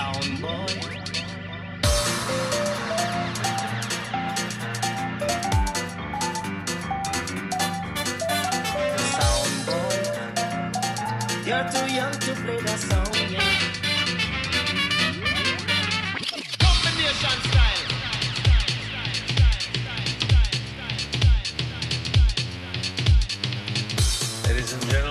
sound boy. Sound boy. You're too young to play the sound, yeah. Combination style. Ladies and gentlemen.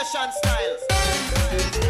Nation styles.